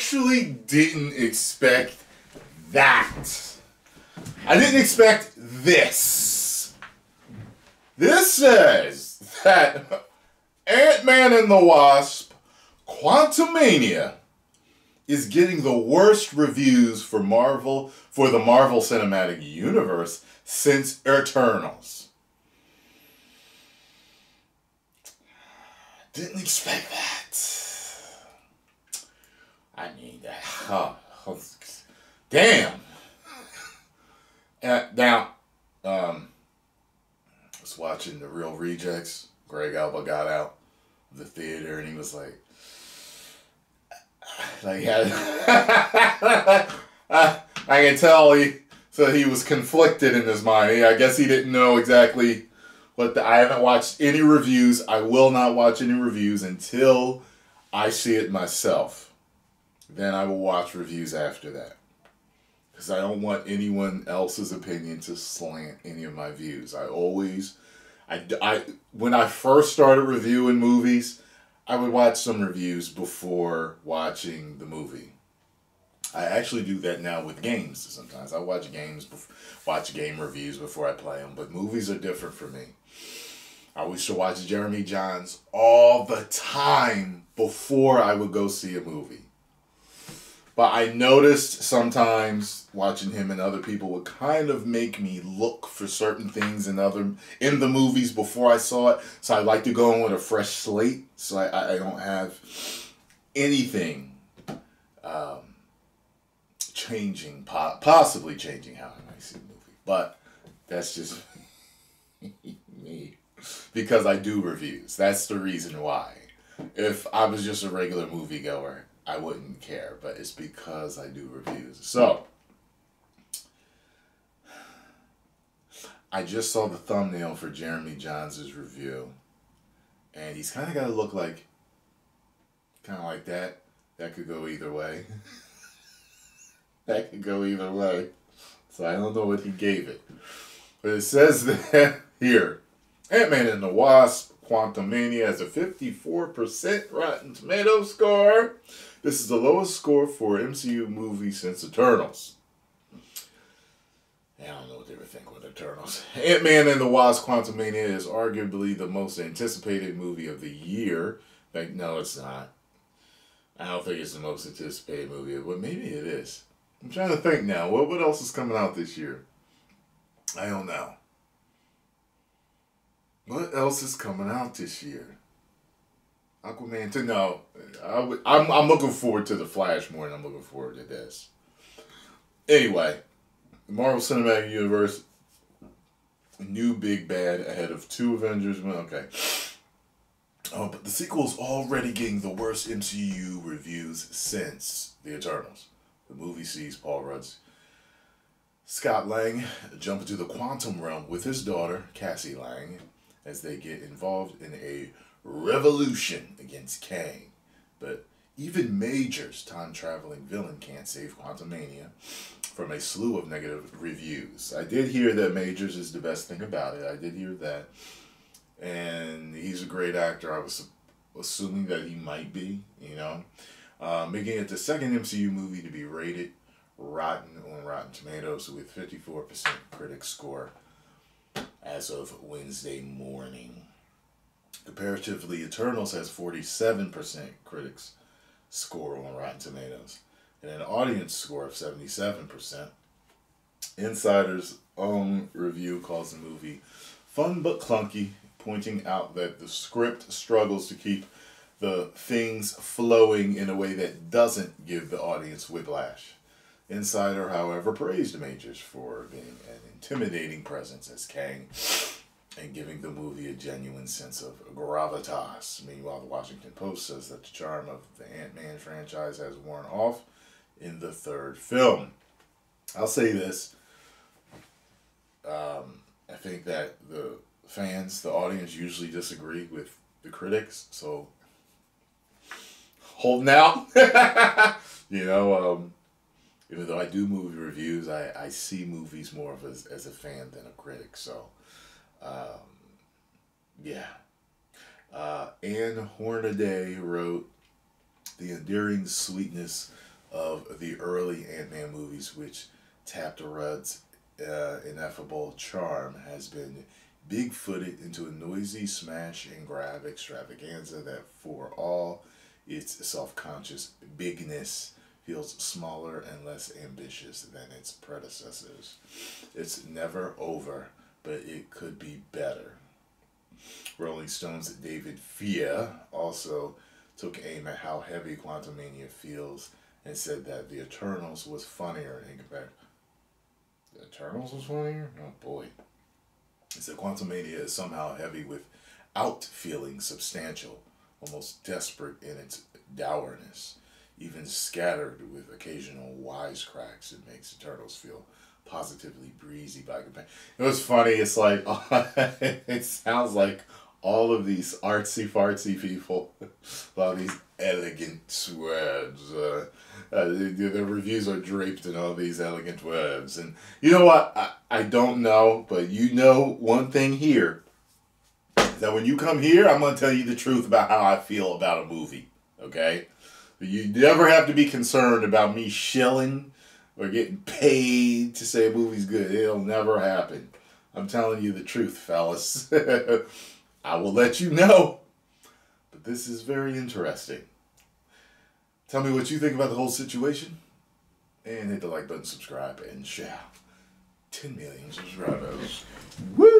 actually didn't expect that. I didn't expect this. This says that Ant Man and the Wasp Quantumania is getting the worst reviews for Marvel for the Marvel Cinematic Universe since Eternals. Didn't expect that. I mean, oh, damn. Now, um, I was watching the Reel Rejects. Greg Alba got out of the theater and he was like, like, I can tell he, so he was conflicted in his mind. I guess he didn't know exactly what the, I haven't watched any reviews. I will not watch any reviews until I see it myself. Then I will watch reviews after that. Because I don't want anyone else's opinion to slant any of my views. I always, I, I, when I first started reviewing movies, I would watch some reviews before watching the movie. I actually do that now with games sometimes. I watch games, watch game reviews before I play them, but movies are different for me. I used to watch Jeremy Jahns all the time before I would go see a movie. But I noticed sometimes watching him and other people would kind of make me look for certain things in other in the movies before I saw it. So I like to go in with a fresh slate, so I, I don't have anything um, changing, po- possibly changing how I might see the movie. But that's just me because I do reviews. That's the reason why. If I was just a regular moviegoer, I wouldn't care, but it's because I do reviews. So, I just saw the thumbnail for Jeremy Jahns' review, and he's kind of got to look like, kind of like that. That could go either way. that could go either way. So I don't know what he gave it. But it says that here Ant Man and the Wasp Quantumania has a 54% Rotten Tomato score. This is the lowest score for MCU movie since Eternals. I don't know what they were thinking with Eternals. Ant Man and the Wasp Quantumania is arguably the most anticipated movie of the year. Like, no, it's not. I don't think it's the most anticipated movie, but maybe it is. I'm trying to think now. What what else is coming out this year? I don't know. What else is coming out this year? Aquaman 2. No, I w- I'm, I'm looking forward to The Flash more than I'm looking forward to this. Anyway, Marvel Cinematic Universe, new big bad ahead of two Avengers. Okay. Oh, but the sequel is already getting the worst MCU reviews since The Eternals. The movie sees Paul Rudd's Scott Lang jump into the quantum realm with his daughter, Cassie Lang, as they get involved in a revolution against Kang. But even Major's time traveling villain can't save Quantumania from a slew of negative reviews. I did hear that Majors is the best thing about it. I did hear that. And he's a great actor. I was assuming that he might be, you know. Uh, making it the second MCU movie to be rated rotten on Rotten Tomatoes with 54% critic score as of Wednesday morning. Comparatively, Eternals has 47% critics score on Rotten Tomatoes and an audience score of 77%. Insider's own review calls the movie fun but clunky, pointing out that the script struggles to keep the things flowing in a way that doesn't give the audience whiplash. Insider, however, praised Majors for being an intimidating presence as Kang and giving the movie a genuine sense of gravitas. Meanwhile, the Washington Post says that the charm of the Ant Man franchise has worn off in the third film. I'll say this. Um, I think that the fans, the audience, usually disagree with the critics, so holding out. you know, um, even though I do movie reviews, I, I see movies more of as, as a fan than a critic. So, um, yeah. Uh, Ann Hornaday wrote, The endearing sweetness of the early Ant Man movies, which tapped Rudd's uh, ineffable charm, has been big footed into a noisy smash and grab extravaganza that, for all its self conscious bigness, feels smaller and less ambitious than its predecessors. It's never over, but it could be better. Rolling Stone's David Fear also took aim at how heavy Quantumania feels and said that The Eternals was funnier in comparison. The Eternals was funnier? Oh boy. He said Quantumania is somehow heavy without feeling substantial, almost desperate in its dourness, even scattered with occasional wisecracks. It makes The Eternals feel positively breezy by comparison. It was funny. It's like it sounds like all of these artsy fartsy people, a lot of these elegant words. Uh, uh, reviews are draped in all these elegant words. And you know what? I, I don't know, but you know one thing here that when you come here, I'm to tell you the truth about how I feel about a movie. Okay? You never have to be concerned about me shilling or getting paid to say a movie's good. It'll never happen. I'm telling you the truth, fellas. I will let you know. But this is very interesting. Tell me what you think about the whole situation. And hit the like button, subscribe, and share. 10 million subscribers. Woo!